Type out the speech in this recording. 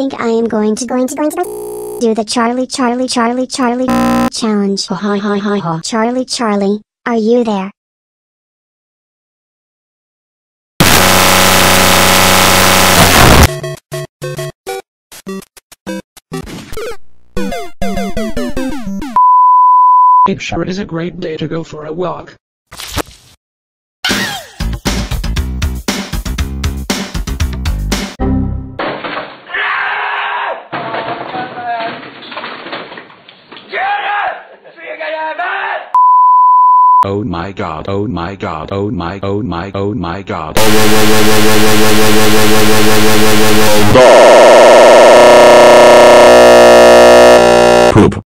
think I am going to going to going to do the Charlie Charlie Charlie Charlie challenge. Oh, hi hi hi hi. Charlie Charlie, are you there? It sure is a great day to go for a walk. Oh my god, oh my god, oh my, oh my, oh my god. Oh, oh, oh,